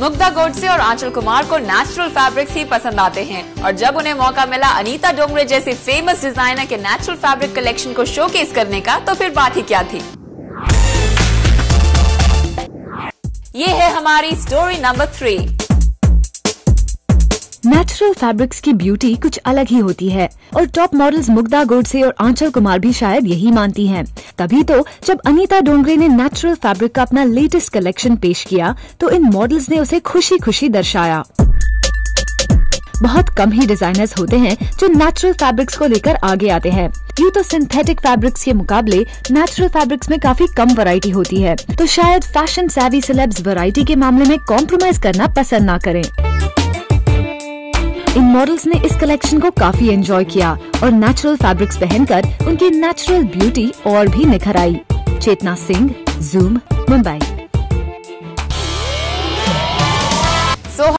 मुग्धा गोडसे और आंचल कुमार को natural fabrics ही पसंद आते हैं। और जब उन्हें मौका मिला अनीता डोंगरे जैसे फ़ेमस डिज़ाइनर के नेचुरल फैब्रिक कलेक्शन को शोकेस करने का तो फिर बात ही क्या थी? ये है हमारी story number three natural fabrics की ब्यूटी कुछ अलग ही होती है। और टॉप मॉडल्स मुग्धा गोडसे और आंचल कुमार भी शायद यही मानती हैं। तभी तो जब अनीता डोंगरे ने नेचुरल फैब्रिक का अपना लेटेस्ट कलेक्शन पेश किया तो इन मॉडल्स ने उसे खुशी खुशी दर्शाया। बहुत कम ही डिजाइनर्स होते हैं जो नेचुरल फैब्रिक्स को लेकर आगे आते हैं। यूँ तो सिंथेटिक फैब्रिक्स के मुकाबले नेचुरल फैब्रिक्स में काफ़ी कम वैरायटी होती है। तो शायद फ़ैशन सैवी सिलेब्स वैरायटी के मामले में कॉम्प्रोमाइज करना पसंद न करें। इन मॉडल्स ने इस कलेक्शन को काफ़ी एंजॉय किया और नेचुरल फैब्रिक्स पहनकर उनकी नेचुरल ब्यूटी और भी निखर आई। चेतना सिंह जूम मुंबई